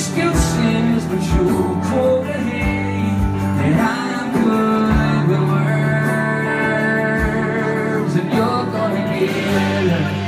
excuses, but you're cold to and I'm good with words, and you're gonna.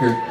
Ram